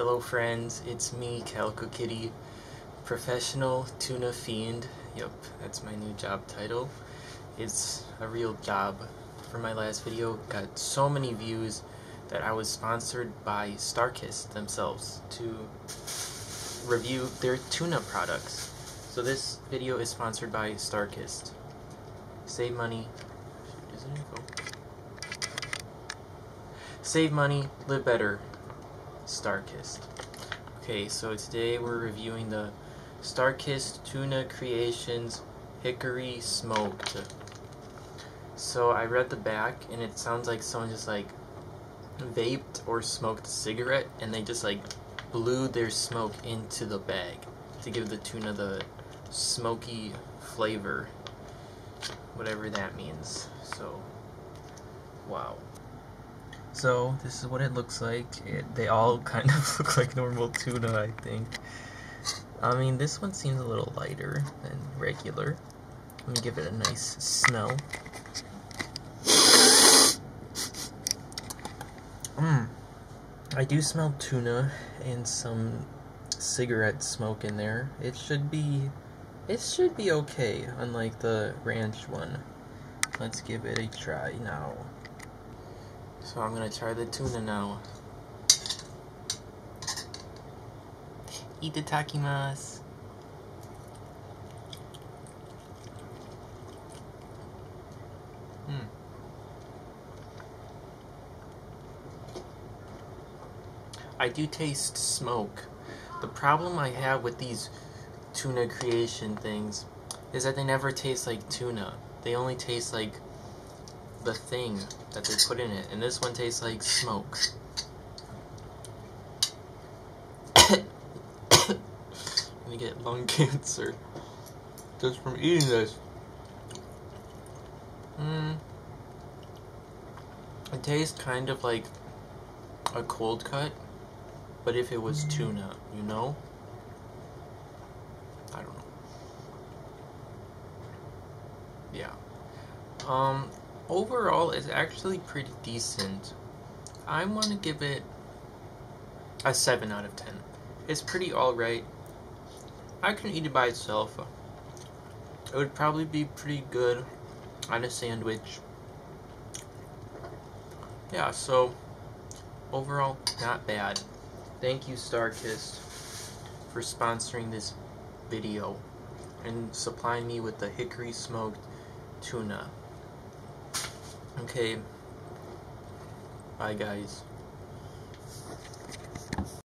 Hello friends, it's me, Calicko Kitty, professional tuna fiend. Yep, that's my new job title. It's a real job. For my last video, got so many views that I was sponsored by Starkist themselves to review their tuna products. So this video is sponsored by Starkist. Save money. Save money, live better. Starkist. Okay, so today we're reviewing the Starkist Tuna Creations Hickory Smoked. So I read the back and it sounds like someone just like vaped or smoked a cigarette and they just like blew their smoke into the bag to give the tuna the smoky flavor. Whatever that means. So, wow. So this is what it looks like. It, they all kind of look like normal tuna, I think. I mean, this one seems a little lighter than regular. Let me give it a nice smell. Mmm. I do smell tuna and some cigarette smoke in there. It should be it should be okay, unlike the ranch one. Let's give it a try now. So I'm gonna try the tuna now. Eat Itadakimasu. Hmm. I do taste smoke. The problem I have with these tuna creation things is that they never taste like tuna. They only taste like the thing that they put in it. And this one tastes like smoke. I'm gonna get lung cancer just from eating this. Mmm. It tastes kind of like a cold cut, but if it was tuna, you know? I don't know. Yeah. Um, overall it's actually pretty decent. I want to give it a 7 out of 10. It's pretty alright. I can eat it by itself. It would probably be pretty good on a sandwich. Yeah, so overall, not bad. Thank you, Starkist, for sponsoring this video and supplying me with the hickory smoked tuna. Okay. Bye, guys.